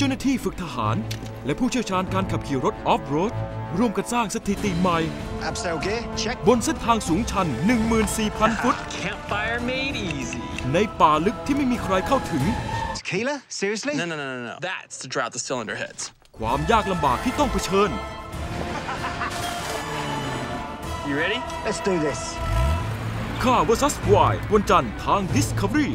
เจ้าหน้าที่ฝึกทหาร และผู้เชี่ยวชาญการขับขี่รถออฟโรดร่วมกันสร้างสถิติใหม่ บนเส้นทางสูงชัน 14,000 ฟุต ในป่าลึกที่ไม่มีใครเข้าถึง Tequila? Seriously? No, no, no, no, no. That's to drop the cylinder heads. ความยากลำบากที่ต้องเผชิญ You ready? Let's do this. ข้า vs Y วันจันทร์ทาง Discovery